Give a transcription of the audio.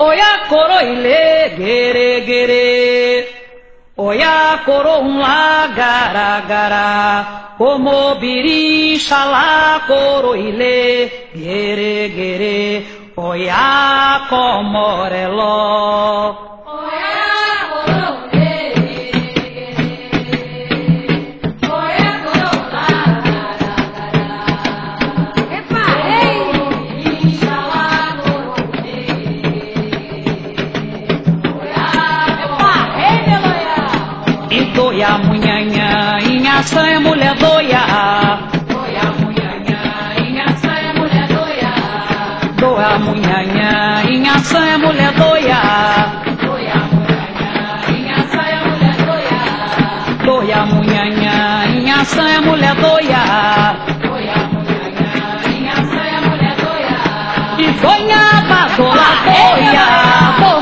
ওয়া করইলে গেরে গেরে ওয়া করুলা গারা গারা কোমো বিরি শালা করইলে গেরে গেরে ওয়া কমরে ল Doia, munhanha, inhaça é mulher doia. Doia, munhanha, inhaça é mulher doia. Doia, munhanha, inhaça é mulher doia. Doia, munhanha, inhaça é mulher doia. Doia, munhanha, inhaça é mulher doia. Doia, munhanha, inhaça é mulher doia. E doia, badola doia. Do